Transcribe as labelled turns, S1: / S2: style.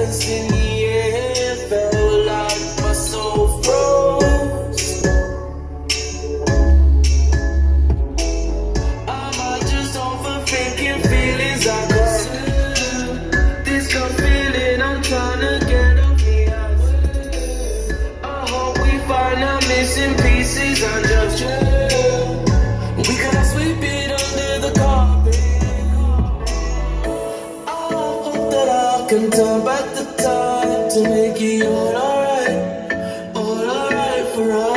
S1: silence in the air felt like my soul froze. Am I just overthinking feelings I got. This good feeling I'm trying to get off me. I hope we find our missing pieces and just chill. We gotta sweep it can turn back all alright, all alright for us.